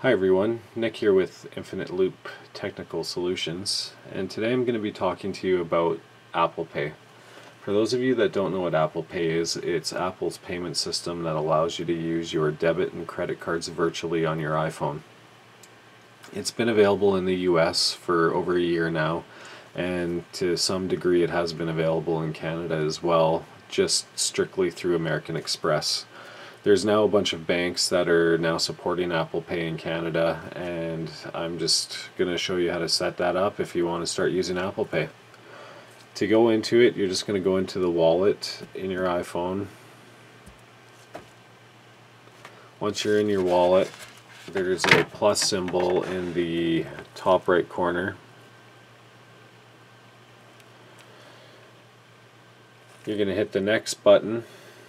Hi everyone, Nick here with Infinite Loop Technical Solutions and today I'm going to be talking to you about Apple Pay. For those of you that don't know what Apple Pay is, it's Apple's payment system that allows you to use your debit and credit cards virtually on your iPhone. It's been available in the US for over a year now and to some degree it has been available in Canada as well, just strictly through American Express there's now a bunch of banks that are now supporting Apple Pay in Canada and I'm just going to show you how to set that up if you want to start using Apple Pay. To go into it, you're just going to go into the wallet in your iPhone. Once you're in your wallet, there's a plus symbol in the top right corner. You're going to hit the next button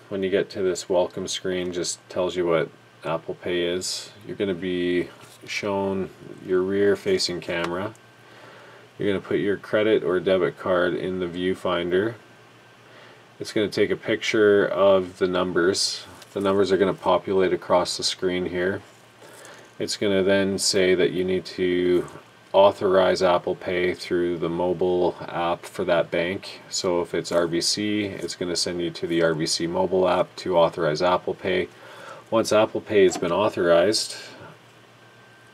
when you get to this welcome screen just tells you what Apple Pay is. You're going to be shown your rear facing camera. You're going to put your credit or debit card in the viewfinder. It's going to take a picture of the numbers. The numbers are going to populate across the screen here. It's going to then say that you need to authorize Apple Pay through the mobile app for that bank. So if it's RBC, it's going to send you to the RBC mobile app to authorize Apple Pay. Once Apple Pay has been authorized,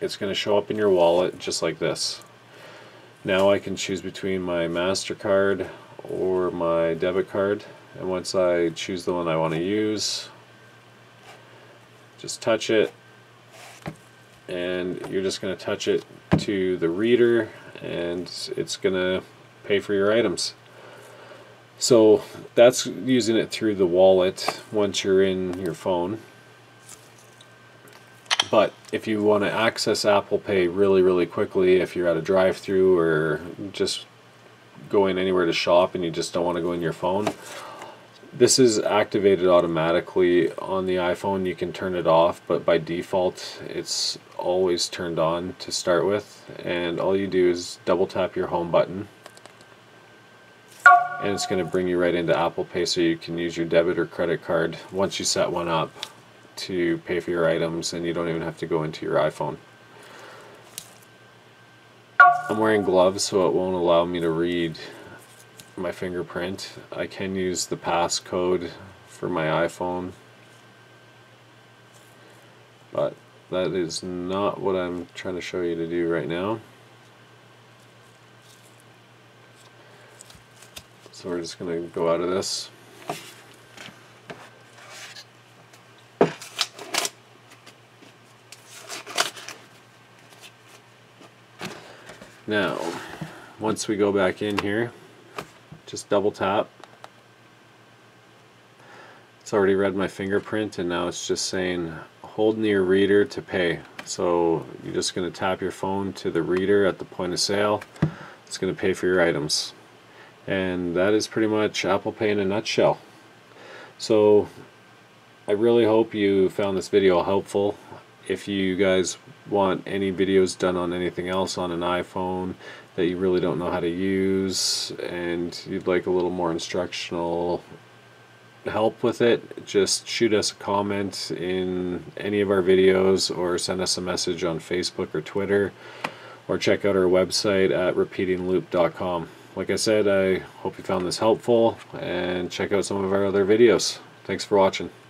it's going to show up in your wallet just like this. Now I can choose between my MasterCard or my debit card. And once I choose the one I want to use, just touch it and you're just going to touch it to the reader and it's going to pay for your items. So that's using it through the wallet once you're in your phone. But if you want to access Apple Pay really, really quickly, if you're at a drive through or just going anywhere to shop and you just don't want to go in your phone, this is activated automatically on the iPhone. You can turn it off, but by default, it's always turned on to start with. And all you do is double tap your home button. And it's going to bring you right into Apple Pay so you can use your debit or credit card once you set one up to pay for your items and you don't even have to go into your iPhone. I'm wearing gloves so it won't allow me to read my fingerprint. I can use the passcode for my iPhone, but that is not what I'm trying to show you to do right now. So we're just going to go out of this. Now, once we go back in here, just double tap. It's already read my fingerprint and now it's just saying hold near reader to pay. So you're just going to tap your phone to the reader at the point of sale. It's going to pay for your items. And that is pretty much Apple Pay in a nutshell. So I really hope you found this video helpful. If you guys want any videos done on anything else on an iPhone that you really don't know how to use and you'd like a little more instructional help with it, just shoot us a comment in any of our videos or send us a message on Facebook or Twitter or check out our website at repeatingloop.com. Like I said, I hope you found this helpful and check out some of our other videos. Thanks for watching.